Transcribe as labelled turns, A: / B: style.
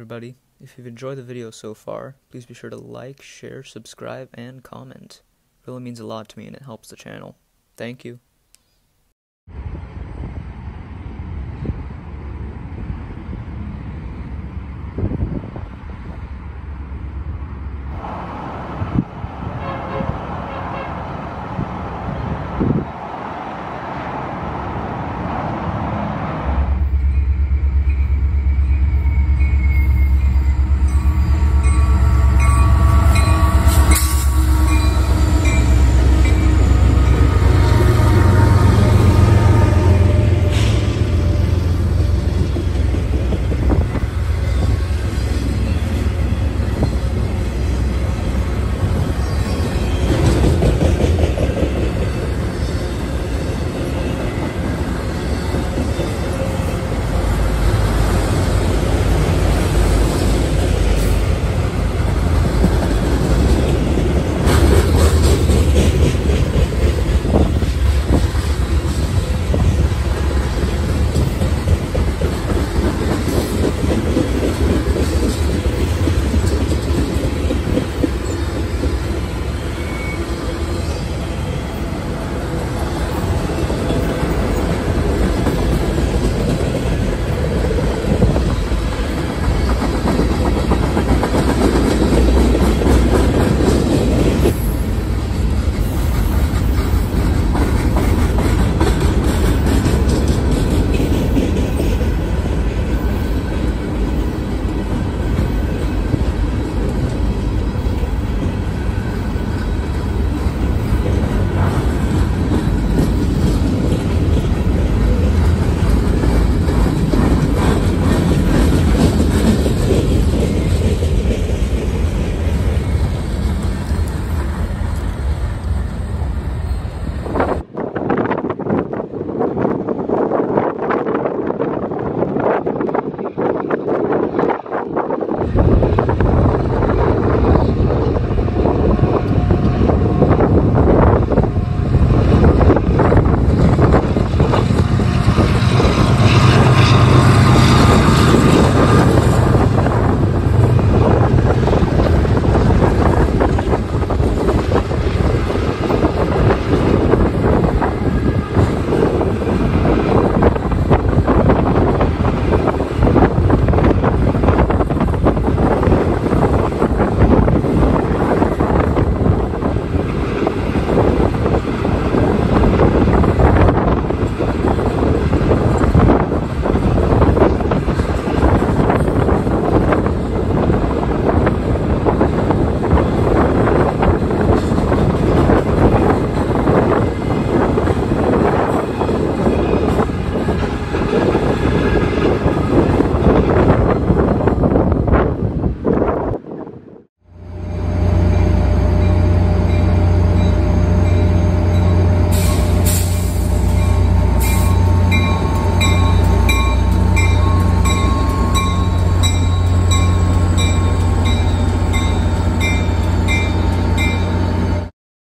A: everybody. If you've enjoyed the video so far, please be sure to like, share, subscribe, and comment. It really means a lot to me and it helps the channel. Thank you.